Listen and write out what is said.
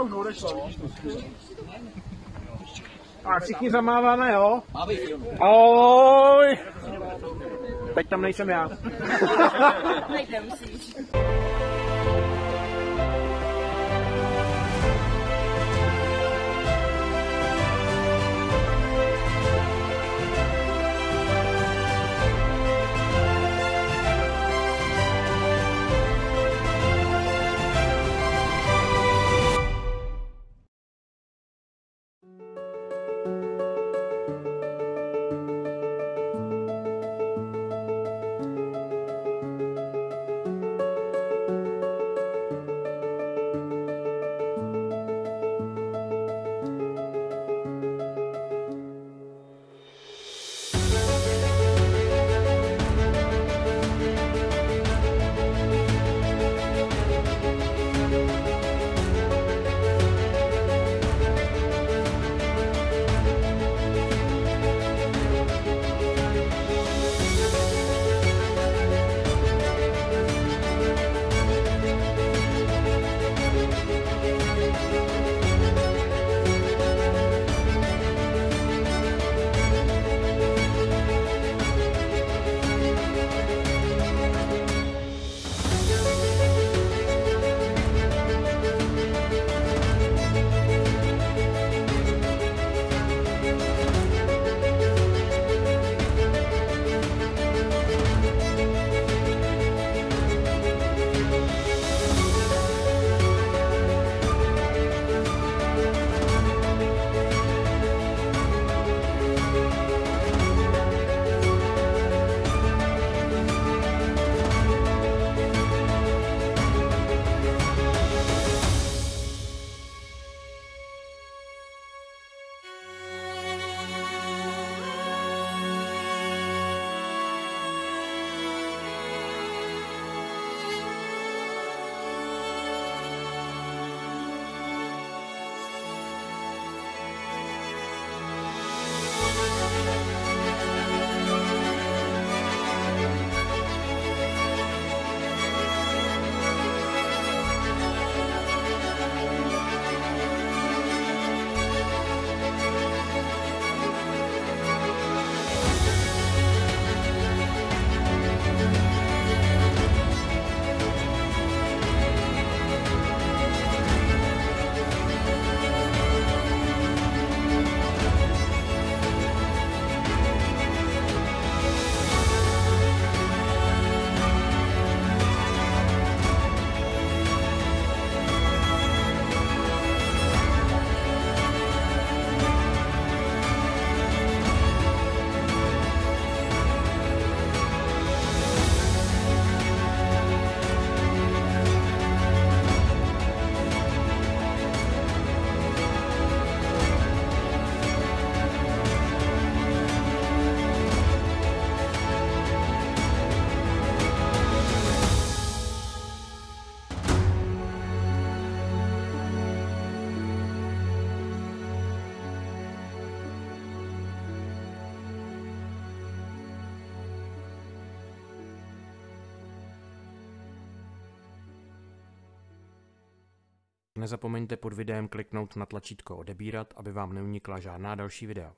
to už odešla, vidíš to. A všichni zamáváme, jo? Ahoj! Teď tam nejsem já. Nejde, musíš. Nezapomeňte pod videem kliknout na tlačítko odebírat, aby vám neunikla žádná další videa.